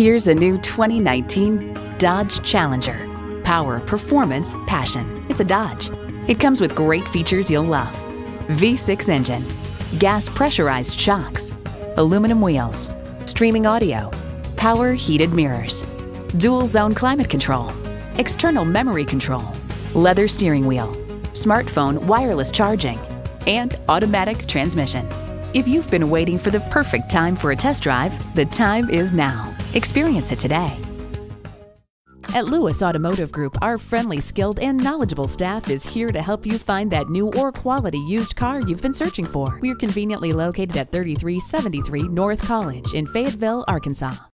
Here's a new 2019 Dodge Challenger. Power, performance, passion. It's a Dodge. It comes with great features you'll love. V6 engine, gas pressurized shocks, aluminum wheels, streaming audio, power heated mirrors, dual zone climate control, external memory control, leather steering wheel, smartphone wireless charging, and automatic transmission. If you've been waiting for the perfect time for a test drive, the time is now. Experience it today. At Lewis Automotive Group, our friendly, skilled, and knowledgeable staff is here to help you find that new or quality used car you've been searching for. We're conveniently located at 3373 North College in Fayetteville, Arkansas.